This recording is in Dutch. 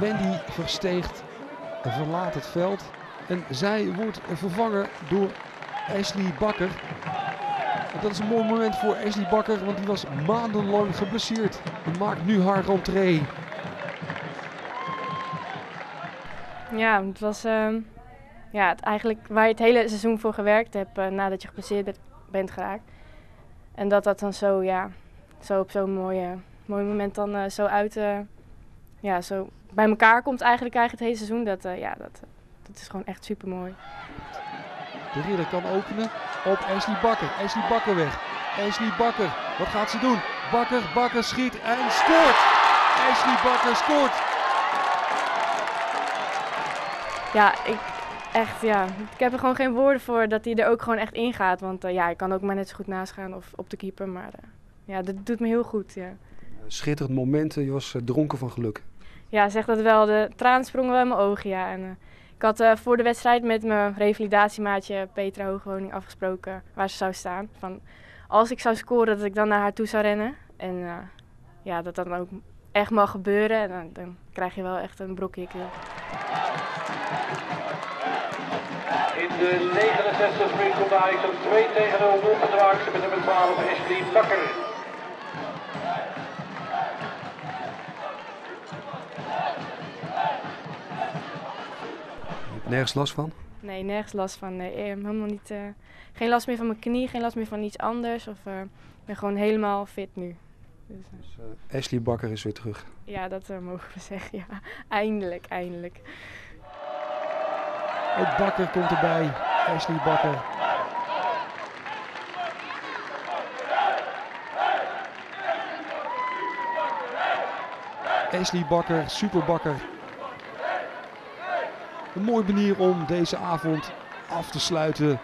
Wendy Versteegt verlaat het veld. En zij wordt vervangen door Ashley Bakker. Dat is een mooi moment voor Ashley Bakker, want die was maandenlang geblesseerd. En maakt nu haar rentree. Ja, het was ehm, ja, het eigenlijk waar je het hele seizoen voor gewerkt hebt eh, nadat je geblesseerd bent- geraakt. En dat dat dan zo, ja, zo op zo'n mooi, mooi moment dan eh, zo uit, eh, ja, zo bij elkaar komt eigenlijk, eigenlijk het hele seizoen. Dat, eh, ja, dat, dat is gewoon echt super mooi. De ridder kan openen op Ashley Bakker. Ashley Bakker weg. Ashley Bakker, wat gaat ze doen? Bakker, Bakker schiet en scoort! Ashley Bakker scoort! Ja, ik, echt, ja, ik heb er gewoon geen woorden voor dat hij er ook gewoon echt ingaat. Want eh, ja, ik kan ook maar net zo goed naast gaan of op de keeper. Maar eh, ja, dat doet me heel goed, ja. Schitterend moment, je was eh, dronken van geluk. Ja, zeg dat wel. De tranen sprongen wel in mijn ogen, ja. En, eh, ik had eh, voor de wedstrijd met mijn revalidatiemaatje Petra Hoogwoning afgesproken waar ze zou staan. Van, als ik zou scoren, dat ik dan naar haar toe zou rennen. En eh, ja, dat dat dan ook echt mag gebeuren. En dan, dan krijg je wel echt een brokje keel. In de 69 minuut komt Ajax op 2 tegen 0 opgedragen met nummer 12 Ashley Bakker. Nergens last van? Nee, nergens last van. Nee, eh, helemaal niet. eh, geen last meer van mijn knie, geen last meer van iets anders. Of eh, ik ben gewoon helemaal fit nu. Dus, Dus, Ashley Bakker is weer terug. ja, dat mogen we zeggen. Ja, eindelijk, eindelijk. Ook Bakker komt erbij. Ashley Bakker. Ashley Bakker, Super Bakker. Een mooie manier om deze avond af te sluiten.